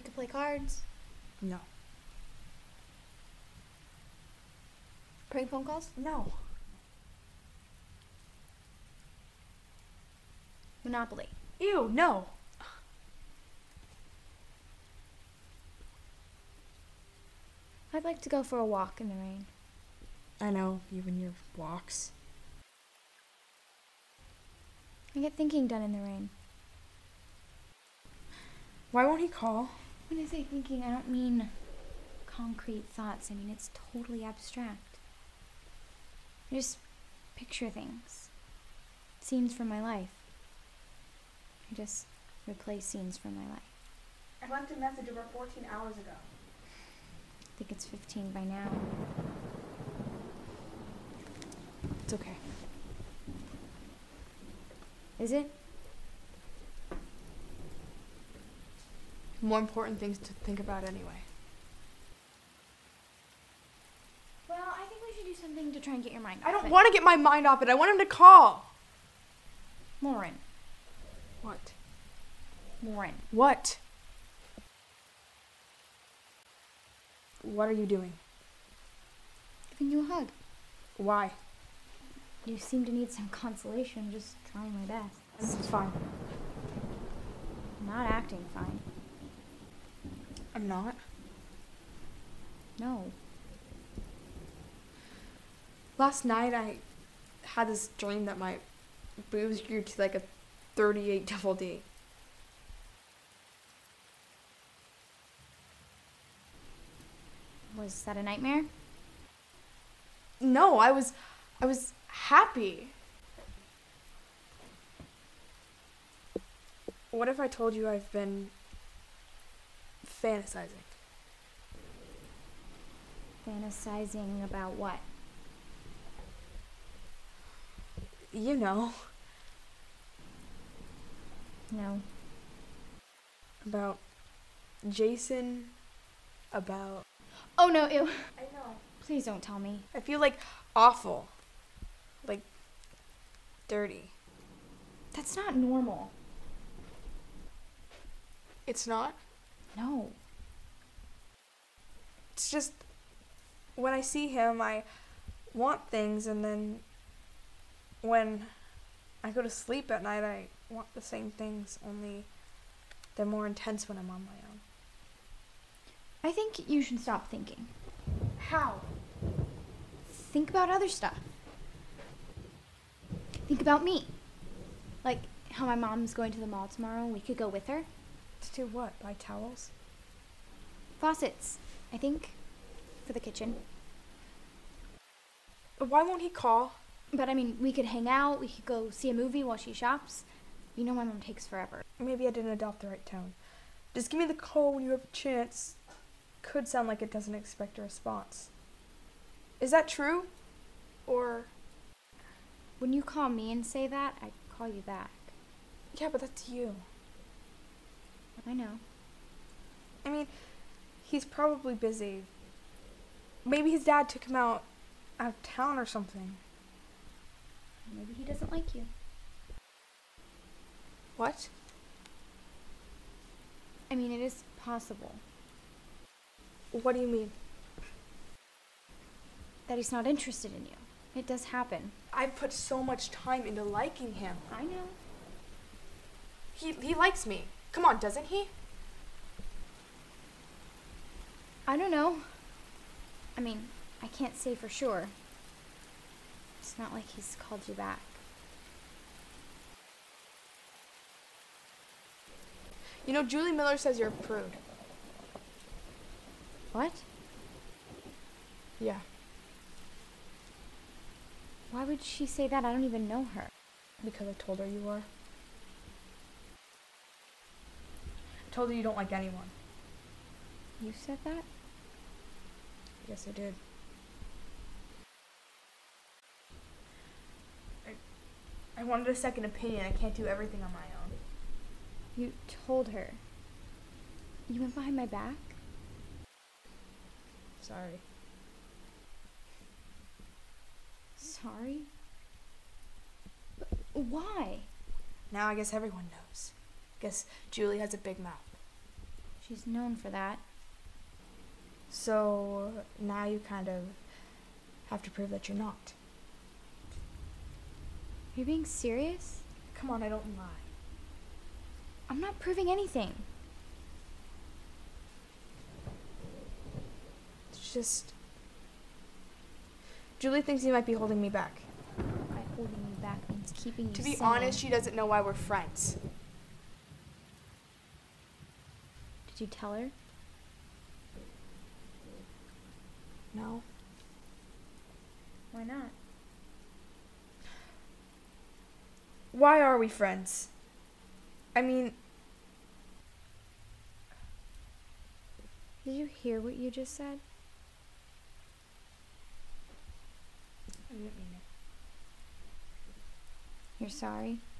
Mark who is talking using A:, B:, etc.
A: play cards?
B: No.
A: Prank phone calls?
B: No.
A: Monopoly.
B: Ew, no.
A: I'd like to go for a walk in the rain.
B: I know, you and your walks.
A: I get thinking done in the rain.
B: Why won't he call?
A: When I say thinking, I don't mean concrete thoughts. I mean, it's totally abstract. I just picture things. Scenes from my life. I just replay scenes from my life.
B: I left a message over 14 hours ago.
A: I think it's 15 by now.
B: It's okay.
A: Is it?
B: More important things to think about anyway.
A: Well, I think we should do something to try and get your mind off
B: I don't
A: it.
B: want to get my mind off it. I want him to call.
A: Lauren.
B: What?
A: Lauren.
B: What? What are you doing?
A: Giving you a hug.
B: Why?
A: You seem to need some consolation. Just trying my best.
B: This is fine.
A: Not acting fine.
B: I'm not.
A: No.
B: Last night I had this dream that my boobs grew to like a 38 double D.
A: Was that a nightmare?
B: No, I was I was happy. What if I told you I've been fantasizing?
A: Fantasizing about what?
B: You know,
A: No.
B: about Jason, about
A: Oh no, ew.
B: I know.
A: Please don't tell me.
B: I feel like awful. Like dirty.
A: That's not normal.
B: It's not.
A: No.
B: It's just when I see him, I want things, and then when I go to sleep at night, I want the same things, only they're more intense when I'm on my own.
A: I think you should stop thinking.
B: How?
A: Think about other stuff. Think about me. Like how my mom's going to the mall tomorrow and we could go with her.
B: To do what? Buy towels?
A: Faucets, I think, for the kitchen.
B: Why won't he call?
A: But I mean, we could hang out, we could go see a movie while she shops. You know my mom takes forever.
B: Maybe I didn't adopt the right tone. Just give me the call when you have a chance. Could sound like it doesn't expect a response. Is that true? Or
A: When you call me and say that, I call you back.
B: yeah, but that's you.
A: I know.
B: I mean, he's probably busy. Maybe his dad took him out out of town or something.
A: Maybe he doesn't like you.
B: What?
A: I mean, it is possible
B: What do you mean?
A: that he's not interested in you. It does happen.
B: I've put so much time into liking him.
A: I know.
B: He he likes me. Come on, doesn't he?
A: I don't know. I mean, I can't say for sure. It's not like he's called you back.
B: You know, Julie Miller says you're a prude.
A: What?
B: Yeah.
A: Why would she say that? I don't even know her.
B: Because I told her you were. I told her you don't like anyone.
A: You said that?
B: Yes, I did. I, I wanted a second opinion. I can't do everything on my own.
A: You told her. You went behind my back?
B: Sorry.
A: Sorry? But why?
B: Now I guess everyone knows. Guess Julie has a big mouth.
A: She's known for that.
B: So now you kind of have to prove that you're not.
A: Are you being serious?
B: Come on, I don't lie.
A: I'm not proving anything.
B: It's just. Julie thinks you might be holding me back.
A: By holding you back means keeping you
B: To be honest, she doesn't know why we're friends.
A: Did you tell her?
B: No.
A: Why not?
B: Why are we friends? I mean,
A: Did you hear what you just said?
B: I didn't mean it.
A: You're sorry?
B: Sorry.